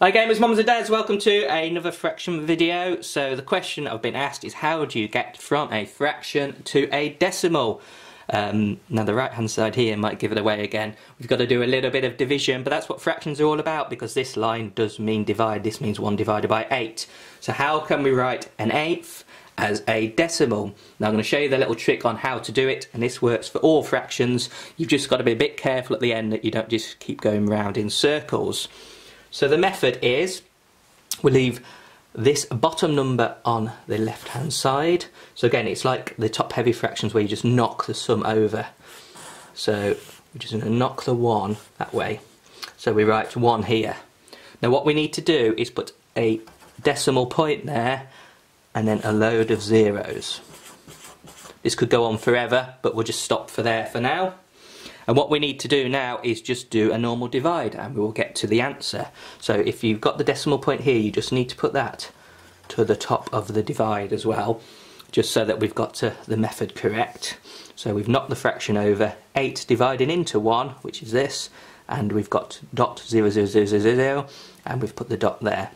Hi gamers, mums and dads, welcome to another fraction video. So the question I've been asked is how do you get from a fraction to a decimal? Um, now the right hand side here might give it away again. We've got to do a little bit of division, but that's what fractions are all about because this line does mean divide. This means 1 divided by 8. So how can we write an eighth as a decimal? Now I'm going to show you the little trick on how to do it and this works for all fractions. You've just got to be a bit careful at the end that you don't just keep going round in circles. So the method is we leave this bottom number on the left hand side. So again, it's like the top heavy fractions where you just knock the sum over. So we're just going to knock the 1 that way. So we write 1 here. Now what we need to do is put a decimal point there and then a load of zeros. This could go on forever, but we'll just stop for there for now. And what we need to do now is just do a normal divide and we will get to the answer. So if you've got the decimal point here, you just need to put that to the top of the divide as well, just so that we've got the method correct. So we've knocked the fraction over, 8 dividing into 1, which is this, and we've got dot 0, 0, 0, 0, 0, and we've put the dot there.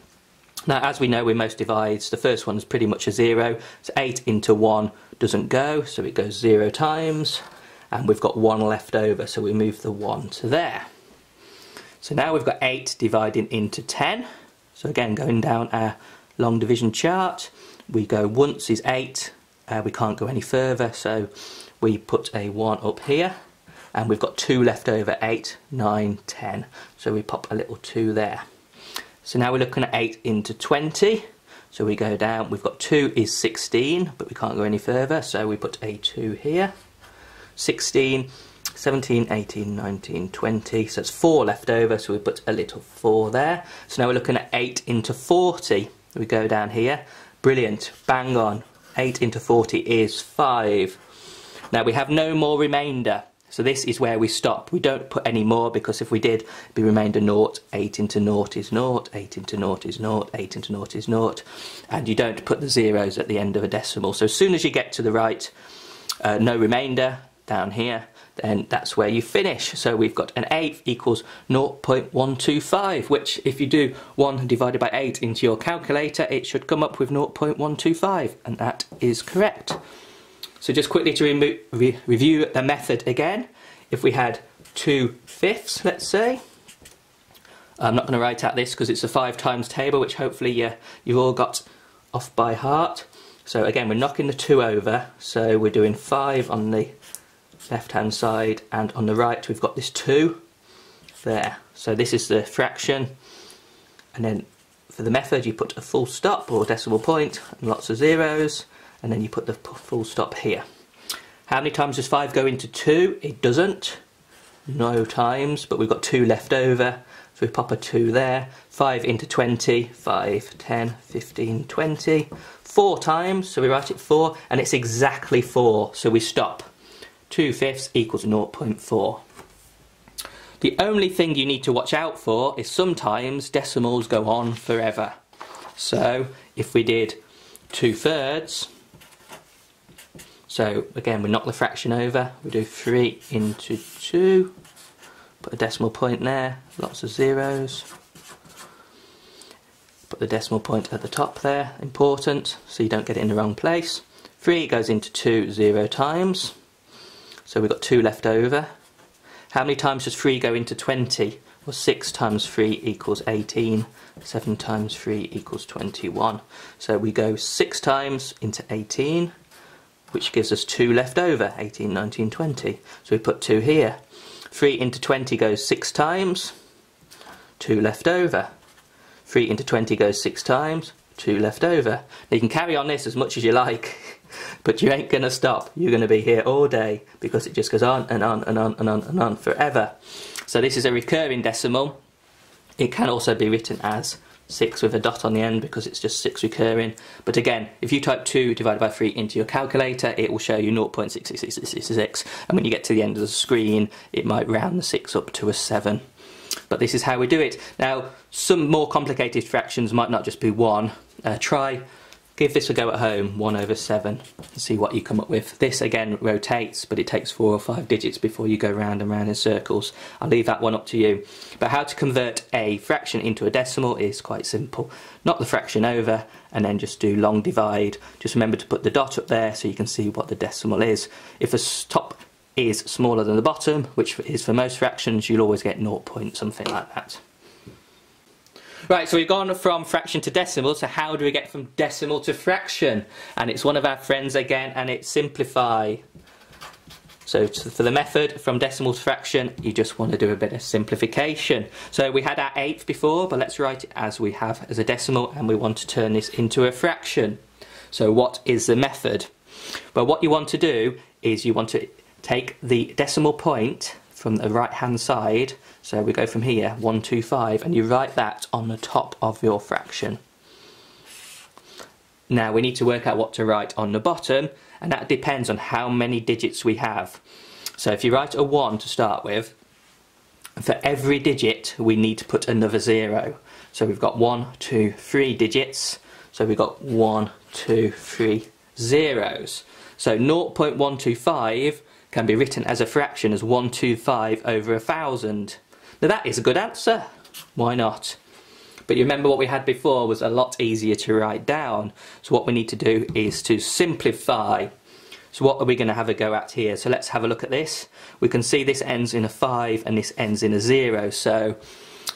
Now, as we know with most divides, the first one is pretty much a 0, so 8 into 1 doesn't go, so it goes 0 times, and we've got 1 left over so we move the 1 to there. So now we've got 8 dividing into 10 so again going down our long division chart we go once is 8 uh, we can't go any further so we put a 1 up here and we've got 2 left over 8, 9, 10 so we pop a little 2 there. So now we're looking at 8 into 20 so we go down, we've got 2 is 16 but we can't go any further so we put a 2 here 16, 17, 18, 19, 20. So it's 4 left over, so we put a little 4 there. So now we're looking at 8 into 40. We go down here. Brilliant, bang on. 8 into 40 is 5. Now we have no more remainder. So this is where we stop. We don't put any more because if we did, it'd be remainder naught. 8 into naught is naught, 8 into naught is naught, 8 into naught is naught. And you don't put the zeros at the end of a decimal. So as soon as you get to the right, uh, no remainder, down here, then that's where you finish. So we've got an eighth equals 0.125, which if you do 1 divided by 8 into your calculator, it should come up with 0.125, and that is correct. So just quickly to re re review the method again, if we had 2 fifths, let's say, I'm not going to write out this because it's a 5 times table, which hopefully uh, you've all got off by heart. So again, we're knocking the 2 over, so we're doing 5 on the left hand side and on the right we've got this 2 there. So this is the fraction and then for the method you put a full stop or decimal point and lots of zeros and then you put the full stop here. How many times does 5 go into 2 it doesn't. No times but we've got 2 left over. So we pop a 2 there. 5 into 20 5 10 15 20 4 times so we write it 4 and it's exactly 4 so we stop 2 fifths equals 0.4. The only thing you need to watch out for is sometimes decimals go on forever. So if we did 2 thirds, so again we knock the fraction over, we do 3 into 2, put a decimal point there, lots of zeros, put the decimal point at the top there, important, so you don't get it in the wrong place. 3 goes into 2 zero times, so we've got 2 left over. How many times does 3 go into 20? Well, 6 times 3 equals 18. 7 times 3 equals 21. So we go 6 times into 18, which gives us 2 left over, 18, 19, 20. So we put 2 here. 3 into 20 goes 6 times, 2 left over. 3 into 20 goes 6 times, 2 left over. Now you can carry on this as much as you like. But you ain't going to stop. You're going to be here all day because it just goes on and on and on and on and on forever. So this is a recurring decimal. It can also be written as 6 with a dot on the end because it's just 6 recurring. But again, if you type 2 divided by 3 into your calculator, it will show you 0.66666. And when you get to the end of the screen, it might round the 6 up to a 7. But this is how we do it. Now, some more complicated fractions might not just be 1. Uh, try Give this a go at home, 1 over 7, and see what you come up with. This again rotates, but it takes 4 or 5 digits before you go round and round in circles. I'll leave that one up to you. But how to convert a fraction into a decimal is quite simple. Knock the fraction over and then just do long divide. Just remember to put the dot up there so you can see what the decimal is. If a top is smaller than the bottom, which is for most fractions, you'll always get 0 point something like that. Right, so we've gone from fraction to decimal, so how do we get from decimal to fraction? And it's one of our friends again, and it's simplify. So for the method, from decimal to fraction, you just want to do a bit of simplification. So we had our eighth before, but let's write it as we have as a decimal, and we want to turn this into a fraction. So what is the method? Well, what you want to do is you want to take the decimal point from the right hand side. So we go from here, 125, and you write that on the top of your fraction. Now we need to work out what to write on the bottom, and that depends on how many digits we have. So if you write a 1 to start with, for every digit we need to put another 0. So we've got one, two, three digits, so we've got one, two, three zeros. So 0.125 can be written as a fraction as 125 over a 1000. Now that is a good answer. Why not? But you remember what we had before was a lot easier to write down. So what we need to do is to simplify. So what are we going to have a go at here? So let's have a look at this. We can see this ends in a 5 and this ends in a 0. So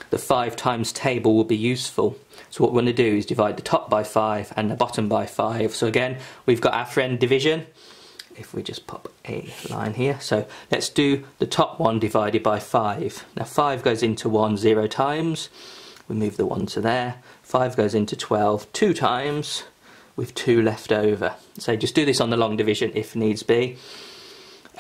the 5 times table will be useful. So what we're going to do is divide the top by 5 and the bottom by 5. So again, we've got our friend division if we just pop a line here. So let's do the top one divided by 5. Now 5 goes into 1 0 times. We move the 1 to there. 5 goes into 12 2 times with 2 left over. So just do this on the long division if needs be.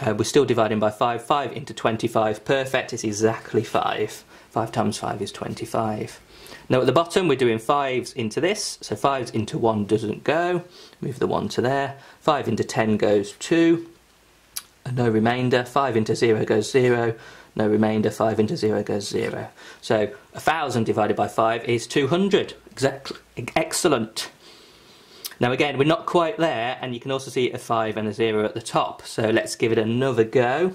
Uh, we're still dividing by 5. 5 into 25. Perfect. It's exactly 5. 5 times 5 is 25. Now at the bottom we're doing 5s into this, so 5s into 1 doesn't go, move the 1 to there, 5 into 10 goes 2, no remainder, 5 into 0 goes 0, no remainder, 5 into 0 goes 0. So 1000 divided by 5 is 200, exactly, excellent. Now again, we're not quite there, and you can also see a 5 and a 0 at the top, so let's give it another go.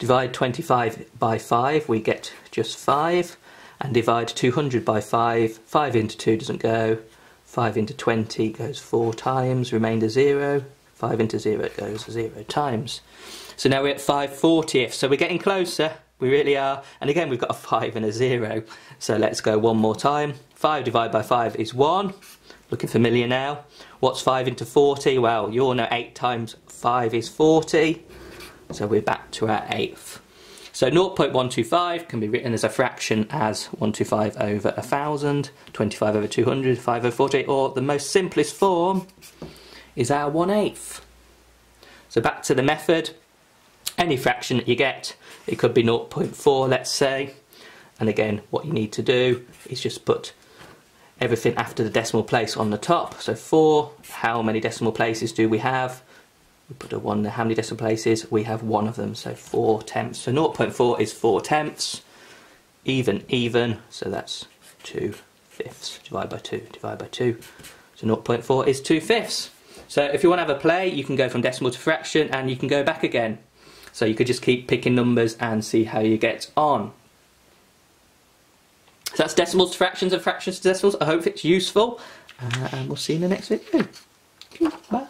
Divide 25 by 5, we get just 5 and divide 200 by 5. 5 into 2 doesn't go. 5 into 20 goes 4 times, remainder 0. 5 into 0 goes 0 times. So now we're at 5 40ths, so we're getting closer, we really are. And again, we've got a 5 and a 0. So let's go one more time. 5 divided by 5 is 1. Looking familiar now. What's 5 into 40? Well, you all know 8 times 5 is 40. So we're back to our eighth. So 0.125 can be written as a fraction as 125 over 1000, 25 over 200, 5 over 40, or the most simplest form is our 1 8th. So back to the method. Any fraction that you get, it could be 0.4 let's say, and again what you need to do is just put everything after the decimal place on the top. So 4, how many decimal places do we have? We put a 1 there. How many decimal places? We have one of them, so 4 tenths. So 0.4 is 4 tenths. Even, even, so that's 2 fifths. Divide by 2, divide by 2. So 0.4 is 2 fifths. So if you want to have a play, you can go from decimal to fraction and you can go back again. So you could just keep picking numbers and see how you get on. So that's decimals to fractions and fractions to decimals. I hope it's useful. Uh, and we'll see you in the next video. Bye.